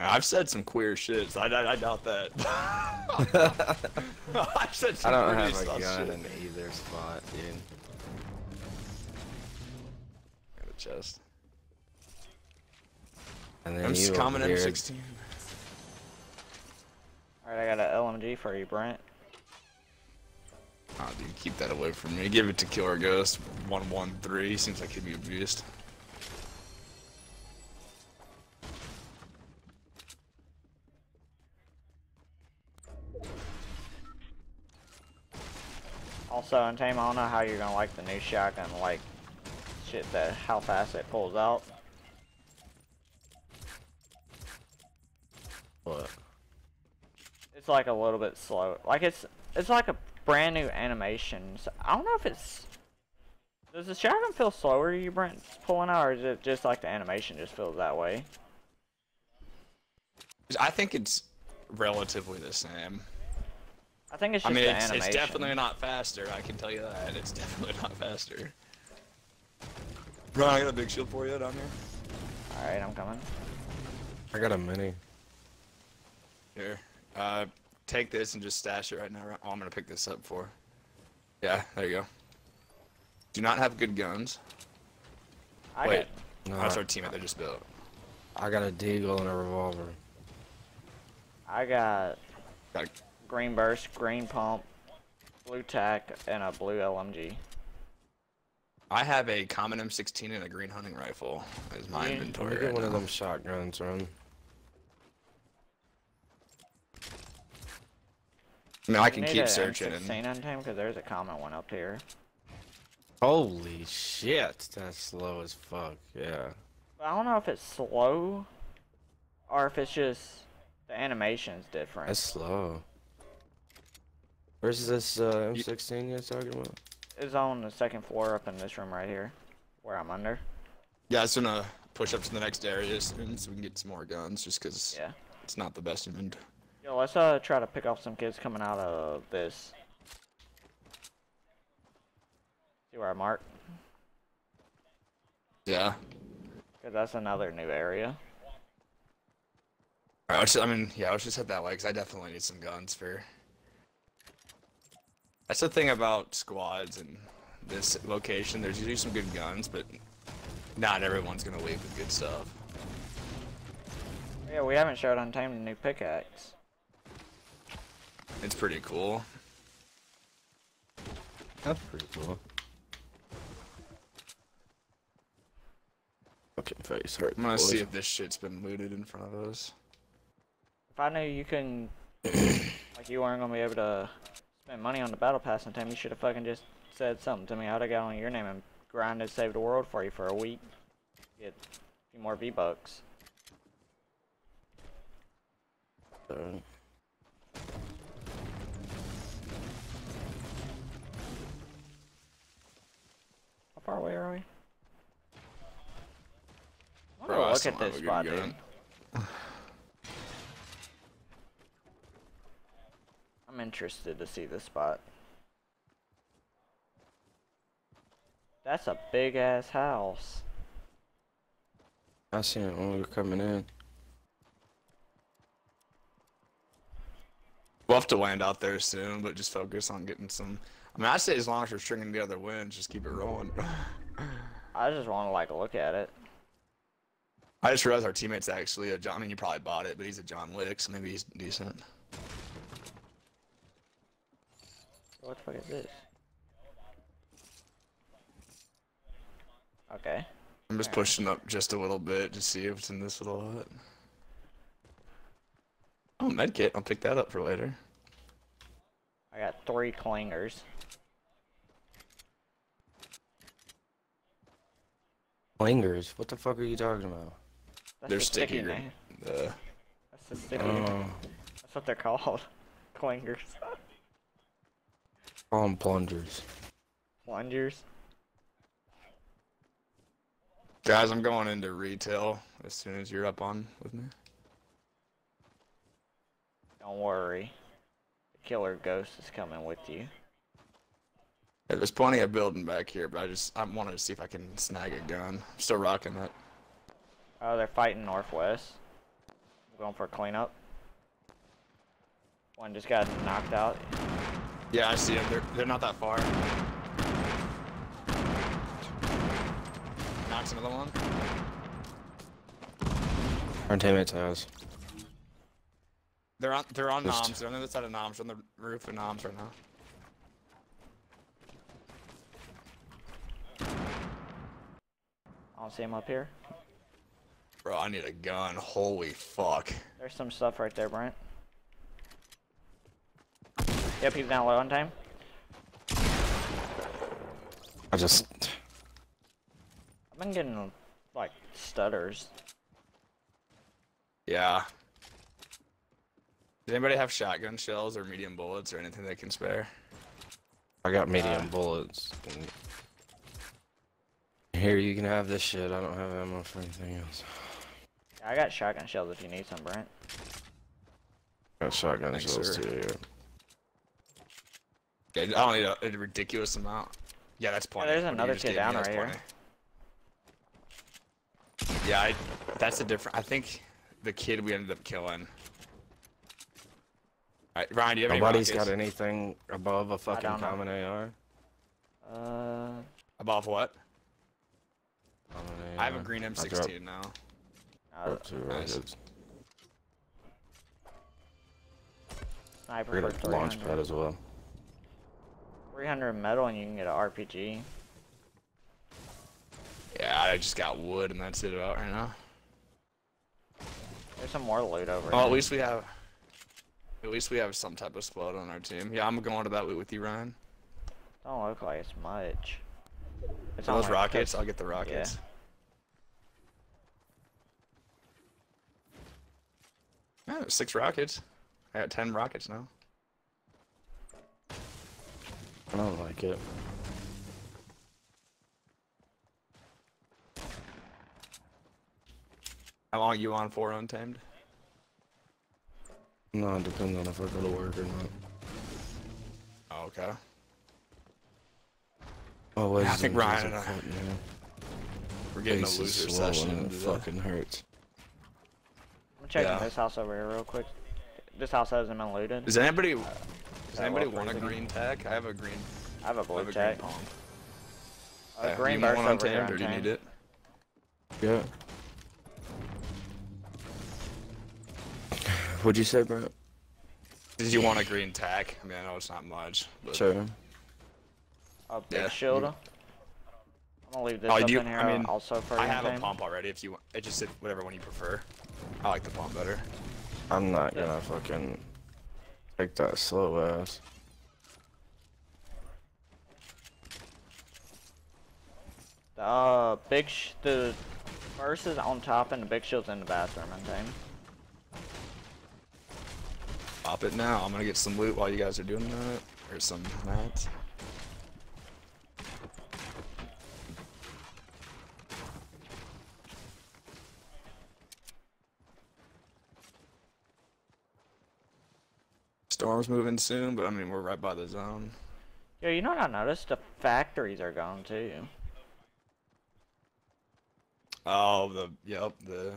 I've said some queer shit, so I, I, I doubt that. I've said I don't have a gun shit. in either spot, dude. Got a chest. And then I'm you just over common M16. Alright, I got an LMG for you, Brent. Oh, dude, keep that away from me. Give it to Killer Ghost 113. Seems like he'd be a Also, Untamed, I don't know how you're gonna like the new shotgun, like, shit, that how fast it pulls out. What? It's like a little bit slow. Like, it's, it's like a brand new animation. So, I don't know if it's, does the shotgun feel slower you, Brent, pulling out, or is it just like the animation just feels that way? I think it's relatively the same. I think it's just I just mean, the it's, animation. it's definitely not faster. I can tell you that. It's definitely not faster. Bro, I got a big shield for you down here. Alright, I'm coming. I got a mini. Here. Uh, take this and just stash it right now. Oh, I'm gonna pick this up for. Yeah, there you go. Do not have good guns. I Wait, No, that's our teammate that just built. I got a deagle and a revolver. I got Got green burst, green pump, blue tack, and a blue LMG. I have a common M16 and a green hunting rifle as my Yeah. inventory. Let me get right one of now. them shotguns, run. I mean, I can need keep a searching. M16 And, on time because there's a common one up here. Holy shit, that's slow as fuck. Yeah. I don't know if it's slow or if it's just the animation's different. That's slow. Where's this uh, M16 you're talking about? It's on the second floor up in this room right here, where I'm under. yeah, it's gonna push up to the next area soon so we can get some more guns, just because Yeah. it's not the best inventory. Yo, let's uh try to pick off some kids coming out of this. See where I mark? Yeah. Cause that's another new area. Alright, just, I mean, yeah, let's just head that way, because I definitely need some guns for... That's the thing about squads and this location, there's usually some good guns, but not everyone's gonna leave with good stuff. Yeah, we haven't showed Untamed the new pickaxe. It's pretty cool. That's pretty cool. Okay, face hurt. I'm gonna boys. see if this shit's been looted in front of us. If I knew you couldn't, like you weren't gonna be able to spend money on the battle pass in time, you should have fucking just said something to me. I'd have got on your name and grinded to Save the World for you for a week. Get a few more V-Bucks. Alright. How far away are we? I Bro, wanna look at this spot, dude. interested to see this spot. That's a big ass house. I seen it when we were coming in. We'll have to land out there soon, but just focus on getting some. I mean, I say as long as we're stringing together wins, just keep it rolling. I just want to like look at it. I just realized our teammate's actually a John. I mean, you probably bought it, but he's a John Wick, so maybe he's decent. What the fuck is this? Okay. I'm just pushing up just a little bit to see if it's in this little hut. Oh, medkit. I'll pick that up for later. I got three clingers. Flingers? What the fuck are you talking about? That's They're the sticky. gr- Uh, That's the sticky. Oh, That's what they're called. clingers. Call 'em plungers. Plungers. guys, I'm going into retail as soon as you're up on with me. Don't worry. The killer ghost is coming with you. Yeah, there's plenty of building back here, but I just I wanted to see if I can snag a gun. I'm still rocking that. Oh, they're fighting northwest. going for a cleanup. One just got knocked out. Yeah, I see them. They're they're not that far. Knocks another one. Our teammate's house. They're on they're on Just- noms. They're on the other side of noms. They're on the roof of noms right now. I don't see him up here. Bro, I need a gun. Holy fuck. There's some stuff right there, Brent. Yep, he's down low on time. I just. I've been getting like stutters. Yeah. Does anybody have shotgun shells or medium bullets or anything they can spare? I got medium Uh, bullets. Here, you can have this shit. I don't have ammo for anything else. I got shotgun shells if you need some, Brent. Got shotgun Thanks, shells sir. too. Yeah. Yeah, I don't need a, a ridiculous amount. Yeah, that's plenty. there's another just kid me, down that's right here. Yeah, I, that's the different. I think the kid we ended up killing. Alright, Ryan, do you have any Nobody's rockets? got anything above a fucking don't know. common AR. Uh, Above what? I have a green M16 now. uh, dropped two nice. sniper I for got a launch pad as well. 300 metal and you can get an RPG. Yeah, I just got wood and that's it about right now. There's some more loot over Well, at least we have. At least we have some type of squad on our team. Yeah, I'm going to that loot with you, Ryan. Don't look like it's much. It's those like, rockets, I'll get the rockets. Yeah, six rockets. I got ten rockets now. I don't like it. How long you on for untamed? No, it depends on if I go to work or not. Oh, okay. Always I think Ryan and I- foot, yeah. We're getting a Face is loser swollen session. and It fucking hurts. I'm checking Yeah. this house over here real quick. This house hasn't been looted. Is anybody? Does anybody want a green tag? I have a green. I have a I blue have a green tag. palm. Uh, Yeah, green you want burst over here or do you need it? Yeah. What'd you say, bro? Did you want a green tag? I mean, I know it's not much. But Sure. A big Yeah. shield. I'm gonna leave this Oh, up do you- in here I mean, also for I you, have a pump already. If you want, it just whatever one you prefer. I like the pump better. I'm not Yeah. gonna fucking take that slow ass. The uh, big sh the burst is on top and the big shield's in the bathroom, I untamed. Pop it now. I'm gonna get some loot while you guys are doing that, or some mats. Storm's moving soon, but I mean we're right by the zone. Yo, you know what I noticed? The factories are gone too. Oh, the yep, the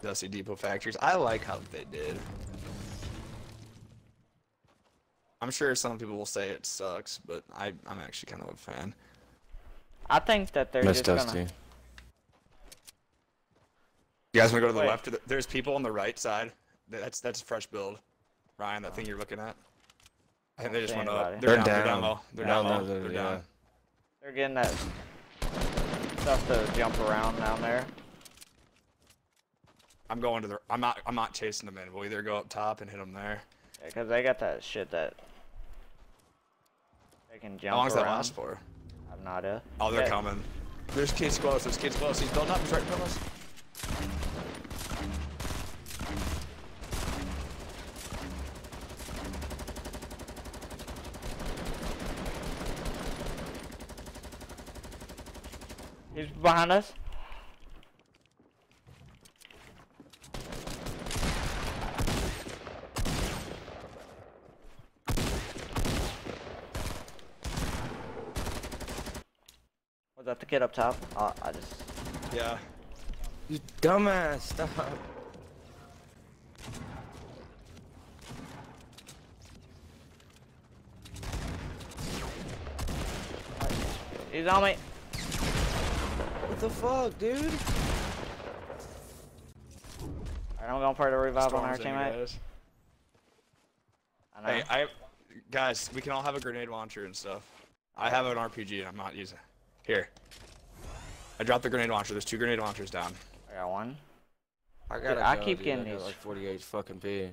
Dusty Depot factories. I like how they did. I'm sure some people will say it sucks, but I I'm actually kind of a fan. I think that they're Miss just Dusty. gonna. You guys want to go to the Wait. left? The, there's people on the right side. That's that's fresh build. Ryan, that thing you're looking at. I think they just see went up. They're down. They're down down. low. They're No, down no, low. they're- They're yeah. down. They're getting that stuff to jump around down there. I'm going to the. I'm not. I'm not chasing them in. We'll either go up top and hit them there. Yeah, cause they got that shit that they can jump How long does that last for? I have no idea. Oh, they're Yeah. coming. There's kids close. There's kids close. He's built up. He's right in front of us. He's behind us. Was that the kid up top? Uh, I just. Yeah. You dumbass, stop. He's on me. What the fuck, dude? Alright, I'm going for the revive on our Storm's teammate. guys. I know. Hey, I, guys, we can all have a grenade launcher and stuff. I have an RPG and I'm not using it. Here. I dropped the grenade launcher. There's two grenade launchers down. I got one. I gotta I go, keep dude. getting I got these- like 48 fucking P.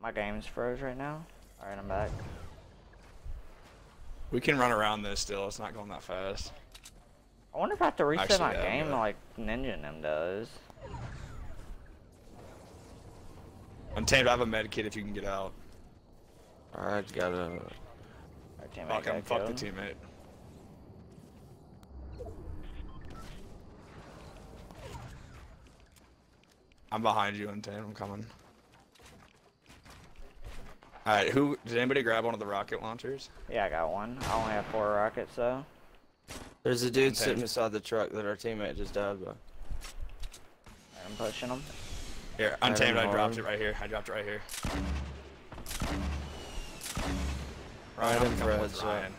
My game's froze right now. Alright, I'm back. We can run around this still. It's not going that fast. I wonder if I have to reset Actually, my yeah, game yeah. like Ninja and them does. Untamed, I have a med kit if you can get out. I gotta. Our teammate Fuck got him. Fuck the teammate. I'm behind you, Untamed. I'm coming. Alright, who did anybody grab one of the rocket launchers? Yeah, I got one. I only have four rockets though. There's a dude sitting beside the truck that our teammate just died by. I'm pushing him. Here, Untamed, on I dropped it right here. I dropped it right here. Right I'm in coming red with zone. Ryan.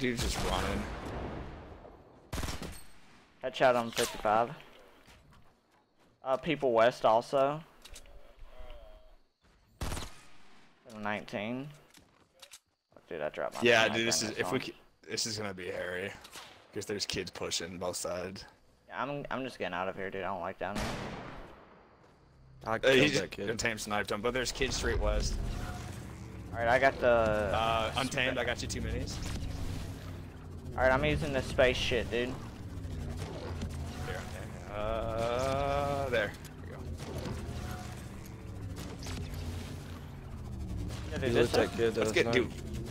Dude's just running. Headshot on 55. Uh, people west also. 19. Dude, I dropped my. Yeah, dude, this is if we on. c- this is gonna be hairy, because there's kids pushing both sides. Yeah, I'm I'm just getting out of here, dude. I don't like down here. I Uh, killed he that just kid. Untamed sniped him, but there's kids straight west. All right, I got the. Uh, Untamed, I got you two minis. All right, I'm using the space shit, dude. Here, okay. Uh, there. There. Yeah, dude, You this looked that kid Let's get, nice. dude.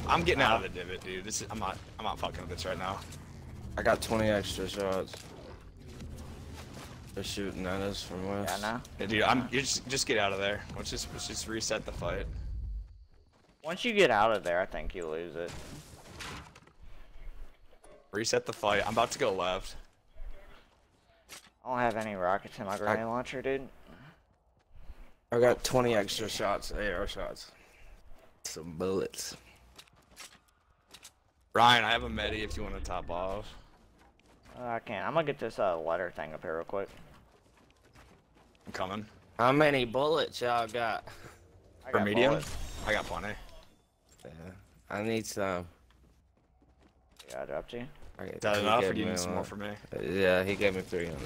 I'm getting out of the divot, dude. This is I'm not I'm not fucking with this right now. I got 20 extra shots. They're shooting at us from Yeah, west. no. Yeah, dude, I'm you just just get out of there. Let's just let's just reset the fight. Once you get out of there, I think you lose it. Reset the fight. I'm about to go left. I don't have any rockets in my grenade launcher, dude. I got 20 extra shots, AR shots. Some bullets. Ryan, I have a medi if you want to top off. Uh, I can't. I'm gonna get this uh, letter thing up here real quick. I'm coming. How many bullets y'all got? I For got medium? bullets. I got plenty. Yeah, I need some. Yeah, I dropped you. I- Is that he enough, or do you me need some more for me? Yeah, he gave me 300.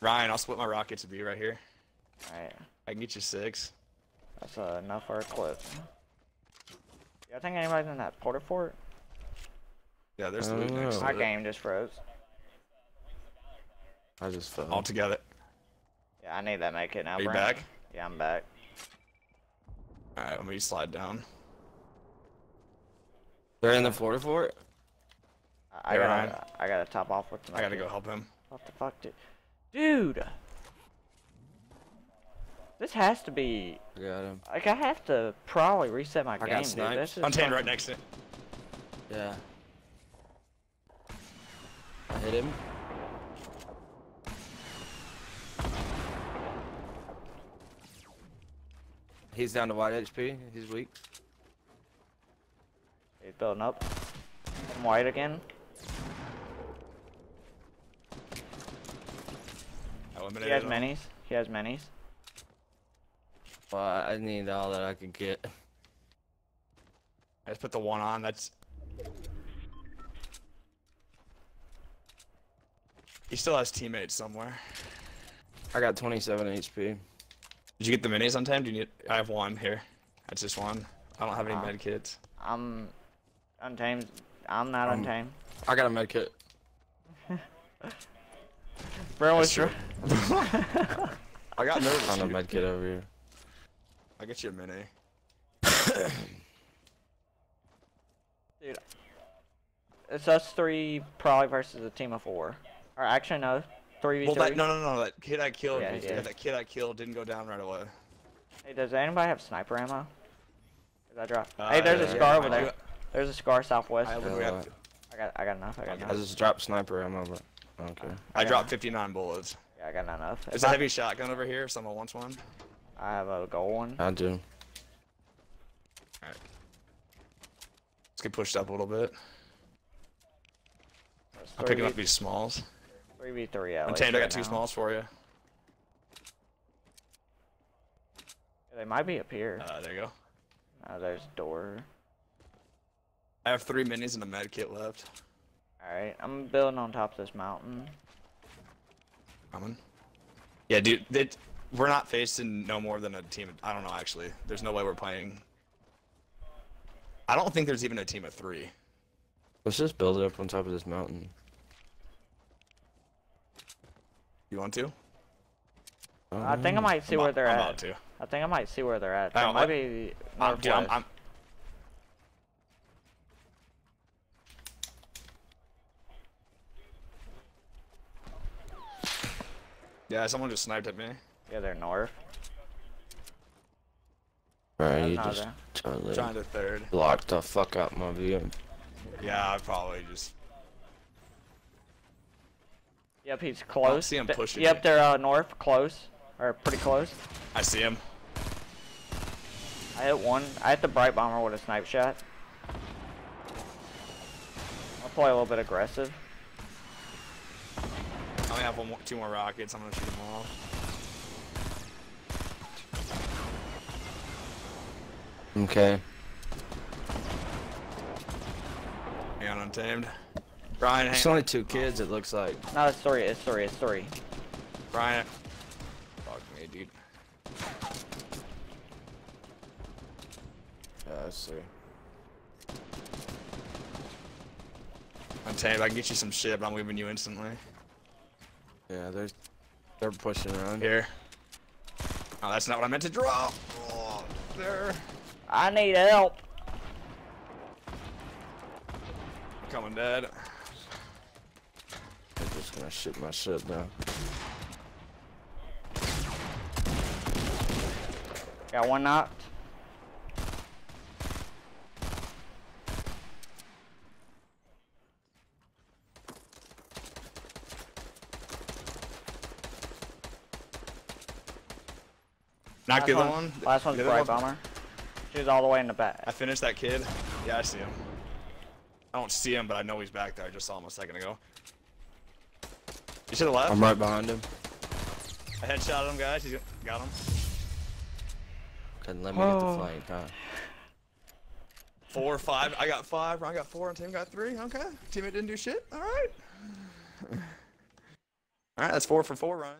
Ryan, I'll split my rockets to be right here. Alright, I can get you six. that's uh, enough for a clip. Yeah, I think anybody's in that Port-a-Fort. Yeah, there's the loot don't next to My game just froze. I just fell. All together. Yeah, I need that make it now, Are you Brent. back? Yeah, I'm back. Alright, let me slide down. They're in the Florida fort? I, I Hey, gotta, Ryan. I gotta top off with my. I gotta go help him. What the fuck, dude? Dude, this has to be I got him. like I have to probably reset my got game, dude. sniped. This is Untamed right next to it. Yeah. I hit him. He's down to white HP. He's weak. He's building up. I'm white again. I He has minis. He has minis. Well, I need all that I can get. I just put the one on. That's. He still has teammates somewhere. I got 27 HP. Did you get the minis on time? Do you need? I have one here. That's just one. I don't have any Ah. med kits. I'm untamed. I'm not Um, untamed. I got a med kit. Bro was That's true. I got nervous. Found a dude. med kit over here. I'll get you a mini. Dude, it's us three probably versus a team of four. Or actually no, three v Well, that, no, no, no. That kid I killed. Yeah, was- yeah. That kid I killed didn't go down right away. Hey, does anybody have sniper ammo? That drop. Uh, hey, there's a scar yeah, over I there. Do- There's a scar southwest. I, I, we have- Uh, got I got enough. I got Okay. I just dropped sniper ammo, but okay. I Yeah. dropped 59 bullets. Yeah, I got enough. There's If a I- heavy shotgun over here. If someone wants one. I have a gold one. I do. Alright. Let's get pushed up a little bit. I'm picking up these smalls. Three v three. At I'm least tamed. I right got two now. smalls for you. They might be up here. Uh, there you go. Oh, there's door. I have three minis and a med kit left. Alright, I'm building on top of this mountain. Coming. Yeah, dude. It, we're not facing no more than a team. Of, I don't know actually. There's no way we're playing. I don't think there's even a team of three. Let's just build it up on top of this mountain. You want to? I think I might see I'm where about- they're I'm at. about to. I think I might see where they're at. They might what- be I'm, dude, I'm, yeah, someone just sniped at me. Yeah, they're north. Right, you just they're- totally Trying to third. locked the fuck out my view. Yeah, I probably just. Yep, he's close. see him Th- pushing Yep, you. they're uh, north, close, or pretty close. I see him. I hit one. I hit the Brite Bomber with a snipe shot. I'll play a little bit aggressive. I only have one more, two more rockets. I'm gonna shoot them all. Okay. Hang on, untamed. Brian, It's hang only two kids, it looks like. No, it's three. It's three. It's three. Brian. Fuck me, dude. Yeah, I see. Untamed. I can get you some shit, but I'm leaving you instantly. Yeah, they're they're pushing around. Here. Oh, that's not what I meant to draw. Oh, there. I need help. Coming Dad. They're just gonna shoot my shit down. Got one knocked. Knock the other one. Last one's The other Brite one- bomber. She was all the way in the back. I finished that kid. Yeah, I see him. I don't see him, but I know he's back there. I just saw him a second ago. You to the left? I'm right behind him. I headshotted him, guys. He's got him. Couldn't let me get the Oh. flank, huh? Four, five. I got five. Ron got four, and Tim got three. Okay. Teammate didn't do shit. All right. All right. That's four for four, Ryan.